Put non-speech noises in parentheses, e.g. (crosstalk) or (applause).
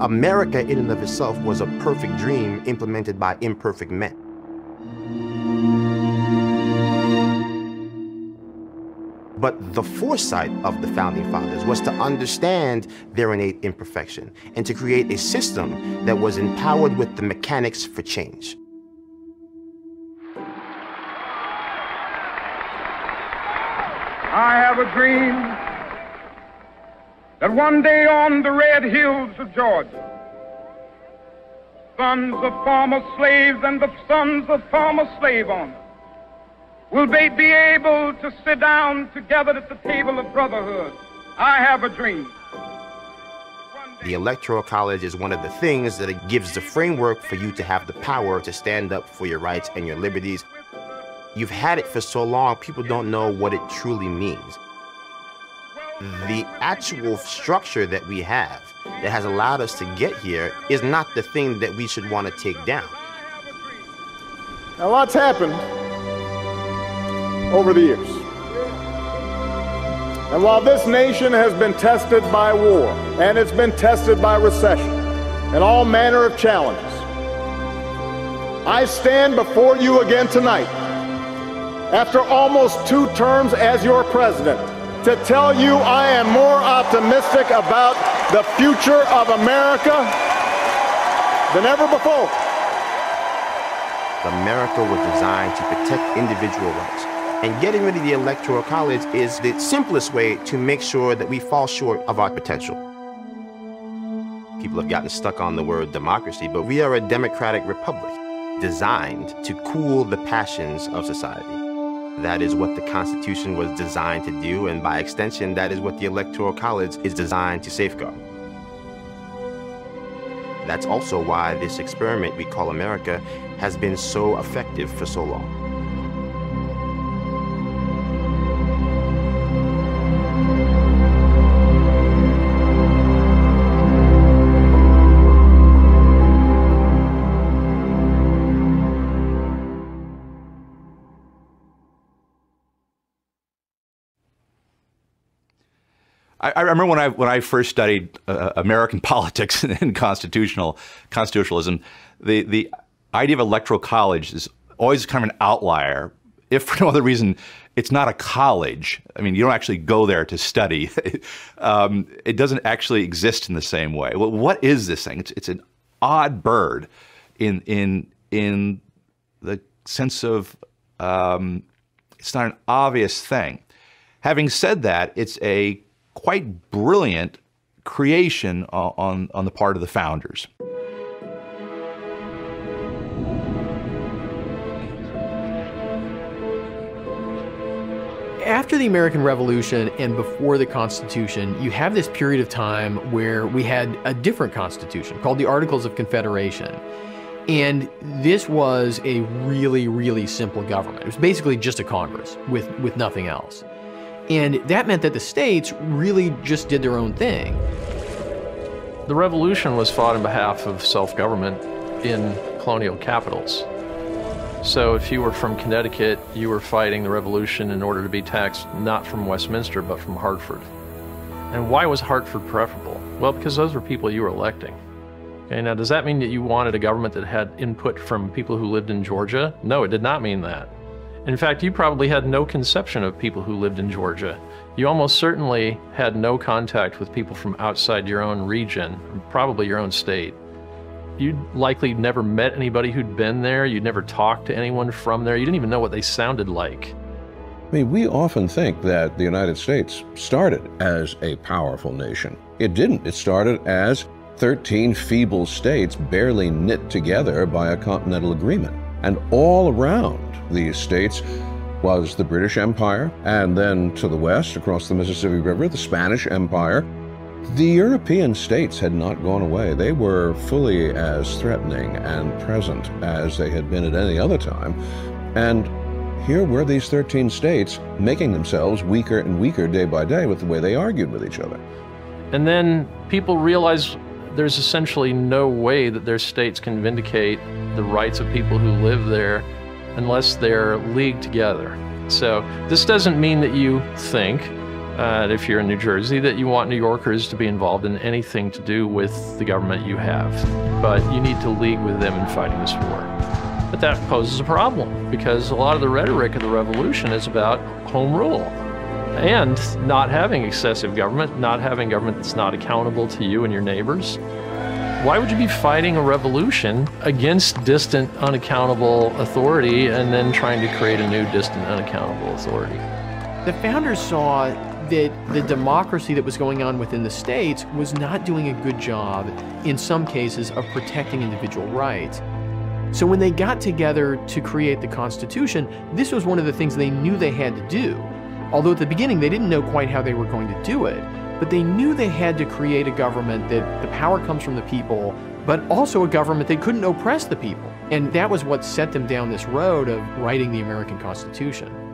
America in and of itself was a perfect dream implemented by imperfect men. But the foresight of the founding fathers was to understand their innate imperfection and to create a system that was empowered with the mechanics for change. I have a dream that one day on the red hills of Georgia, sons of former slaves and the sons of former slave owners will they be able to sit down together at the table of brotherhood. I have a dream. The Electoral College is one of the things that it gives the framework for you to have the power to stand up for your rights and your liberties You've had it for so long, people don't know what it truly means. The actual structure that we have that has allowed us to get here is not the thing that we should want to take down. A lot's happened over the years. And while this nation has been tested by war and it's been tested by recession and all manner of challenges, I stand before you again tonight after almost two terms as your president to tell you I am more optimistic about the future of America than ever before. America was designed to protect individual rights. And getting rid of the Electoral College is the simplest way to make sure that we fall short of our potential. People have gotten stuck on the word democracy, but we are a democratic republic designed to cool the passions of society. That is what the Constitution was designed to do, and by extension, that is what the Electoral College is designed to safeguard. That's also why this experiment we call America has been so effective for so long. I, I, remember when I when I first studied uh, American (laughs) politics and constitutional constitutionalism, the the idea of electoral college is always kind of an outlier. If for no other reason, it's not a college. I mean, you don't actually go there to study. (laughs) um, it doesn't actually exist in the same way. Well, what is this thing? It's it's an odd bird in in in the sense of um, it's not an obvious thing. Having said that, it's a quite brilliant creation uh, on, on the part of the founders. After the American Revolution and before the Constitution, you have this period of time where we had a different Constitution called the Articles of Confederation. And this was a really, really simple government. It was basically just a Congress with, with nothing else. And that meant that the states really just did their own thing. The revolution was fought on behalf of self government in colonial capitals. So if you were from Connecticut, you were fighting the revolution in order to be taxed not from Westminster, but from Hartford. And why was Hartford preferable? Well, because those were people you were electing. Okay, now does that mean that you wanted a government that had input from people who lived in Georgia? No, it did not mean that. In fact, you probably had no conception of people who lived in Georgia. You almost certainly had no contact with people from outside your own region, probably your own state. You'd likely never met anybody who'd been there. You'd never talked to anyone from there. You didn't even know what they sounded like. I mean, we often think that the United States started as a powerful nation. It didn't. It started as 13 feeble states barely knit together by a continental agreement. And all around these states was the British Empire, and then to the west, across the Mississippi River, the Spanish Empire. The European states had not gone away. They were fully as threatening and present as they had been at any other time. And here were these 13 states making themselves weaker and weaker day by day with the way they argued with each other. And then people realized there's essentially no way that their states can vindicate the rights of people who live there unless they're leagued together. So this doesn't mean that you think uh, if you're in New Jersey, that you want New Yorkers to be involved in anything to do with the government you have. But you need to league with them in fighting this war. But that poses a problem because a lot of the rhetoric of the revolution is about home rule and not having excessive government, not having government that's not accountable to you and your neighbors. Why would you be fighting a revolution against distant, unaccountable authority and then trying to create a new distant, unaccountable authority? The founders saw that the democracy that was going on within the states was not doing a good job, in some cases, of protecting individual rights. So when they got together to create the Constitution, this was one of the things they knew they had to do. Although at the beginning they didn't know quite how they were going to do it, but they knew they had to create a government that the power comes from the people, but also a government that couldn't oppress the people. And that was what set them down this road of writing the American Constitution.